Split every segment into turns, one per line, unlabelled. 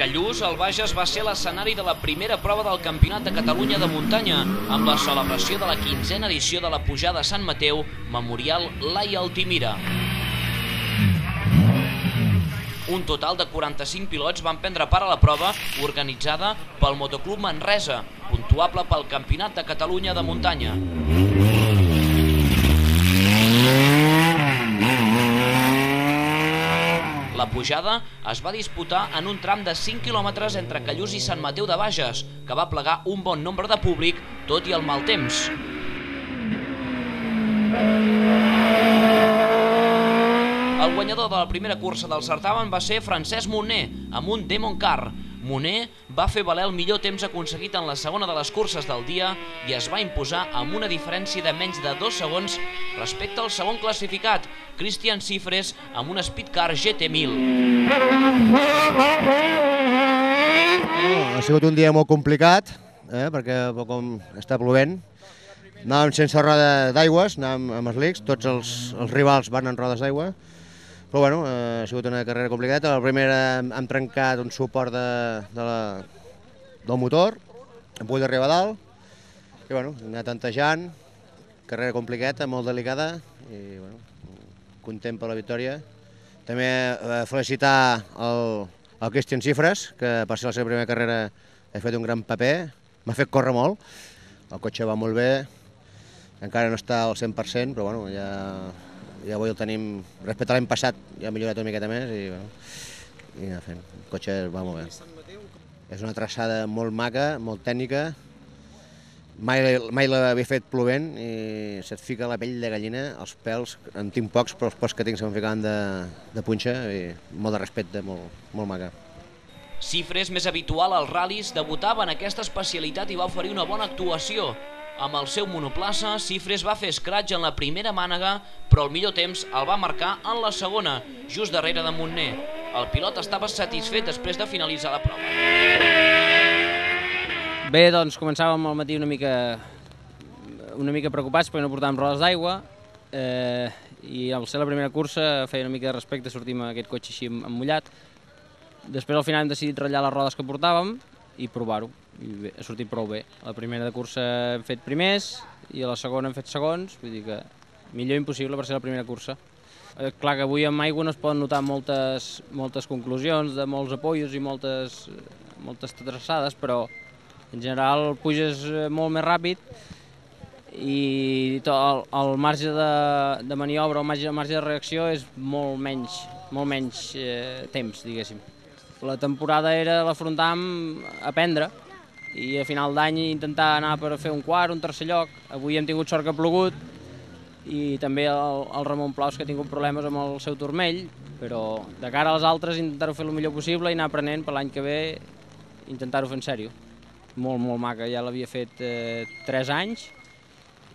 Callús, el Bages va ser l'escenari de la primera prova del Campionat de Catalunya de muntanya, amb la celebració de la quinzena edició de la pujada a Sant Mateu, Memorial Laia Altimira. Un total de 45 pilots van prendre part a la prova organitzada pel Motoclub Manresa, puntuable pel Campionat de Catalunya de muntanya. La pujada es va disputar en un tram de 5 quilòmetres entre Callús i Sant Mateu de Bages, que va plegar un bon nombre de públic, tot i el mal temps. El guanyador de la primera cursa del certamen va ser Francesc Moner, amb un Demon Car. Moner va fer valer el millor temps aconseguit en la segona de les curses del dia i es va imposar amb una diferència de menys de dos segons respecte al segon classificat, Christian Cifres, amb un Speedcar GT1000.
Ha sigut un dia molt complicat, eh, perquè com està plovent, anàvem sense roda d'aigües, anàvem amb els lics, tots els, els rivals van en rodes d'aigua, però bueno, eh, ha sigut una carrera complicada. La primera hem, trencat un suport de, de la, del motor, hem pogut arribar a dalt, i bueno, hem anat tantejant, carrera complicada, molt delicada, i bueno, content per la victòria. També eh, felicitar el, el Christian Cifres, que per ser la seva primera carrera ha fet un gran paper, m'ha fet córrer molt, el cotxe va molt bé, encara no està al 100%, però bueno, ja i avui el tenim, respecte a l'any passat, ja ha millorat una miqueta més i, bueno, i anar fent. El cotxe va molt bé. És una traçada molt maca, molt tècnica, mai, mai l'havia fet plovent i se't fica la pell de gallina, els pèls, en tinc pocs, però els pocs que tinc se'm ficaven de, de punxa i molt de respecte, molt, molt maca.
Cifres més habitual als ral·lis debutava en aquesta especialitat i va oferir una bona actuació. Amb el seu monoplaça, Cifres va fer scratch en la primera mànega, però el millor temps el va marcar en la segona, just darrere de Montner. El pilot estava satisfet després de finalitzar la prova.
Bé, doncs començàvem al matí una mica, una mica preocupats perquè no portàvem rodes d'aigua eh, i al ser la primera cursa feia una mica de respecte sortir amb aquest cotxe així emmullat. Després al final hem decidit ratllar les rodes que portàvem i provar-ho. I ha sortit prou bé. A la primera de cursa hem fet primers i a la segona hem fet segons, vull dir que millor impossible per ser la primera cursa. Eh, clar que avui amb aigua no es poden notar moltes, moltes conclusions de molts apoyos i moltes, moltes traçades, però en general puges eh, molt més ràpid i el, el marge de, de maniobra, el marge, el marge de reacció és molt menys, molt menys eh, temps, diguéssim. La temporada era l'afrontam a aprendre i a final d'any intentar anar per fer un quart, un tercer lloc. Avui hem tingut sort que ha plogut i també el, el Ramon Plaus que ha tingut problemes amb el seu turmell, però de cara als altres intentar-ho fer el millor possible i anar aprenent per l'any que ve intentar-ho fer en sèrio molt, molt maca. Ja l'havia fet eh, 3 anys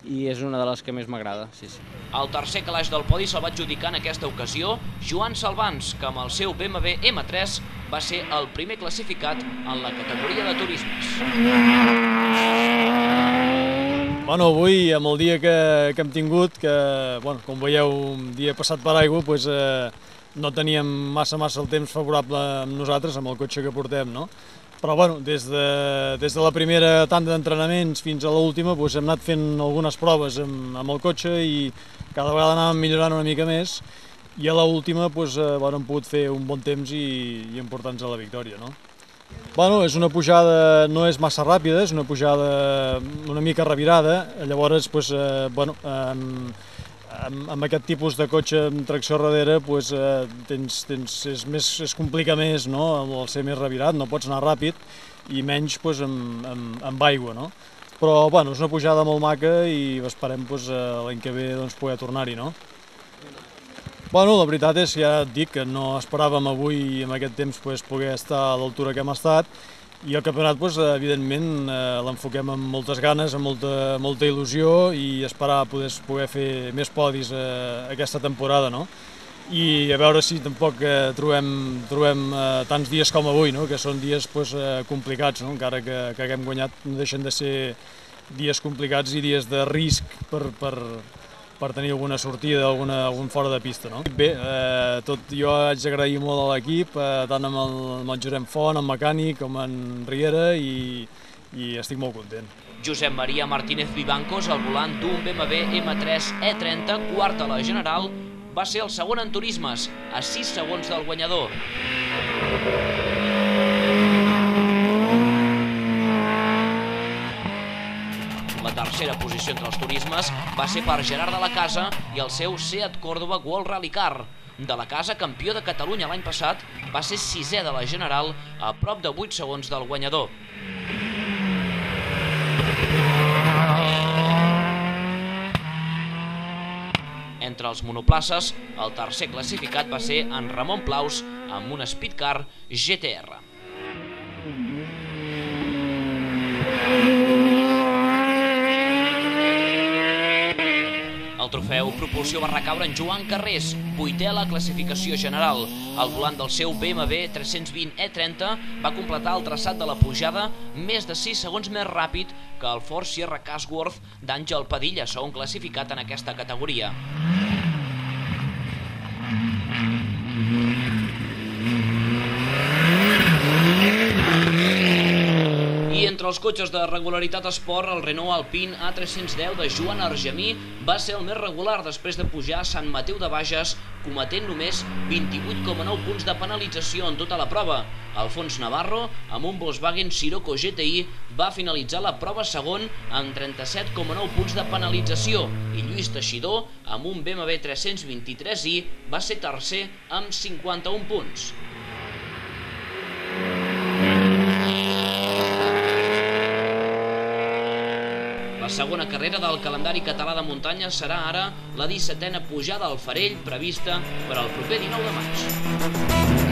i és una de les que més m'agrada, sí, sí.
El tercer calaix del podi se'l va adjudicar en aquesta ocasió Joan Salvans, que amb el seu BMW M3 va ser el primer classificat en la categoria de turismes.
Bueno, avui, amb el dia que, que hem tingut, que, bueno, com veieu, un dia passat per aigua, pues, eh, no teníem massa, massa el temps favorable amb nosaltres, amb el cotxe que portem, no? Però bueno, des de, des de la primera tanda d'entrenaments fins a l'última doncs hem anat fent algunes proves amb, amb el cotxe i cada vegada anàvem millorant una mica més i a l'última doncs, eh, bueno, hem pogut fer un bon temps i, i emportar-nos a la victòria. No? Bueno, és una pujada, no és massa ràpida, és una pujada una mica revirada, llavors, pues, eh, bueno, amb, amb, amb aquest tipus de cotxe amb tracció darrere pues, eh, tens, tens, és, més, es complica més no? el ser més revirat, no pots anar ràpid i menys pues, amb, amb, amb aigua. No? Però bueno, és una pujada molt maca i esperem pues, l'any que ve doncs, poder tornar-hi. No? Bueno, la veritat és que ja et dic que no esperàvem avui amb aquest temps pues, poder estar a l'altura que hem estat i el campionat, pues, evidentment, eh, l'enfoquem amb moltes ganes, amb molta, molta il·lusió i esperar poder, poder fer més podis eh, aquesta temporada. No? I a veure si tampoc eh, trobem, trobem eh, tants dies com avui, no? que són dies pues, eh, complicats, no? encara que, que haguem guanyat no deixen de ser dies complicats i dies de risc per, per, per tenir alguna sortida, alguna, algun fora de pista. No? Bé, eh, tot jo haig d'agrair molt a l'equip, eh, tant amb el, amb el Font, amb Mecànic, com en Riera, i, i estic molt content.
Josep Maria Martínez Vivancos, al volant d'un BMW M3 E30, quart a la General, va ser el segon en turismes, a 6 segons del guanyador. La tercera posició entre els turismes va ser per Gerard de la Casa i el seu Seat Córdoba World Rally Car. De la Casa, campió de Catalunya l'any passat, va ser sisè de la General a prop de 8 segons del guanyador. Entre els monoplaces, el tercer classificat va ser en Ramon Plaus amb un Speedcar GTR. El trofeu propulsió va recaure en Joan Carrés, vuitè a la classificació general. Al volant del seu BMW 320 E30 va completar el traçat de la pujada més de 6 segons més ràpid que el Ford Sierra Cashworth d'Àngel Padilla, segon classificat en aquesta categoria. Entre els cotxes de regularitat esport, el Renault Alpine A310 de Joan Argemí va ser el més regular després de pujar a Sant Mateu de Bages, cometent només 28,9 punts de penalització en tota la prova. Alfons Navarro, amb un Volkswagen Sirocco GTI, va finalitzar la prova segon amb 37,9 punts de penalització i Lluís Teixidor, amb un BMW 323i, va ser tercer amb 51 punts. Segona carrera del calendari català de muntanya serà ara la 17a pujada al Farell prevista per al proper 19 de maig.